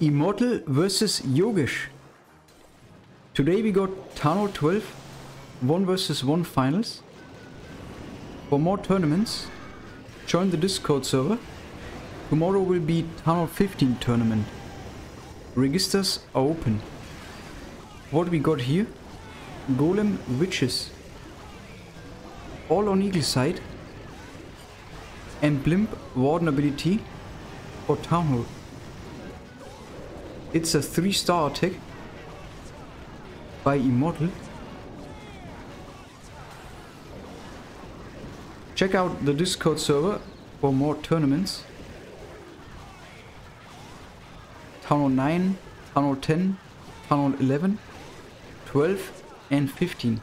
Immortal versus Yogesh. Today we got Town Hall 12, 1 versus 1 finals. For more tournaments, join the Discord server. Tomorrow will be Town Hall 15 tournament. Registers are open. What we got here? Golem Witches. All on Eagle side. And Blimp Warden ability for Town Hall. It's a 3 star attack by Immortal. Check out the Discord server for more tournaments. Town 9, Town 10, Town 11, 12 and 15.